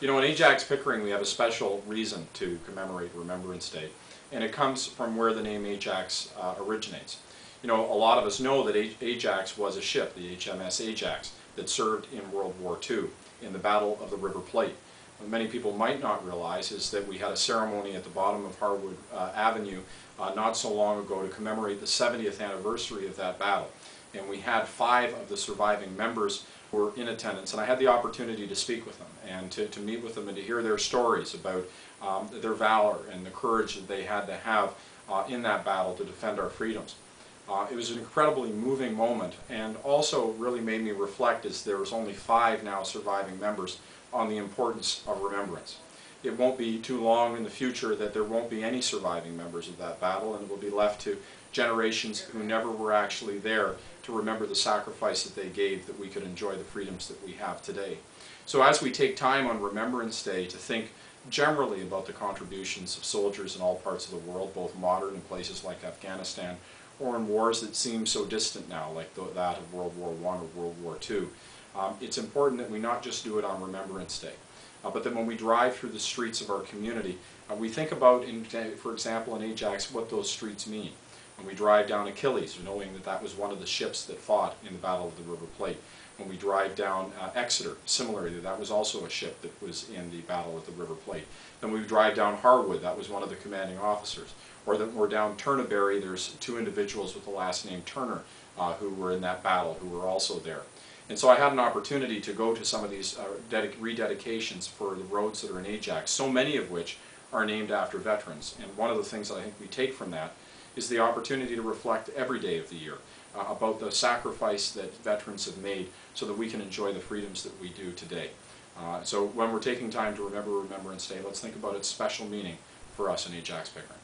You know, in Ajax Pickering, we have a special reason to commemorate Remembrance Day, and it comes from where the name Ajax uh, originates. You know, a lot of us know that Ajax was a ship, the HMS Ajax, that served in World War II in the Battle of the River Plate. What many people might not realize is that we had a ceremony at the bottom of Harwood uh, Avenue uh, not so long ago to commemorate the 70th anniversary of that battle. And we had five of the surviving members were in attendance, and I had the opportunity to speak with them and to, to meet with them and to hear their stories about um, their valor and the courage that they had to have uh, in that battle to defend our freedoms. Uh, it was an incredibly moving moment and also really made me reflect as there was only five now surviving members on the importance of remembrance. It won't be too long in the future that there won't be any surviving members of that battle and it will be left to generations who never were actually there to remember the sacrifice that they gave that we could enjoy the freedoms that we have today. So as we take time on Remembrance Day to think generally about the contributions of soldiers in all parts of the world, both modern in places like Afghanistan or in wars that seem so distant now, like the, that of World War I or World War II, um, it's important that we not just do it on Remembrance Day, uh, but that when we drive through the streets of our community, uh, we think about, in, for example, in Ajax, what those streets mean. When we drive down Achilles, knowing that that was one of the ships that fought in the Battle of the River Plate. When we drive down uh, Exeter, similarly, that was also a ship that was in the Battle of the River Plate. Then we drive down Harwood, that was one of the commanding officers. Or that we're down Turnaberry, there's two individuals with the last name Turner uh, who were in that battle, who were also there. And so I had an opportunity to go to some of these uh, rededications for the roads that are in Ajax, so many of which are named after veterans. And one of the things that I think we take from that is the opportunity to reflect every day of the year uh, about the sacrifice that veterans have made so that we can enjoy the freedoms that we do today. Uh, so when we're taking time to remember Remembrance Day, let's think about its special meaning for us in Ajax Pickering.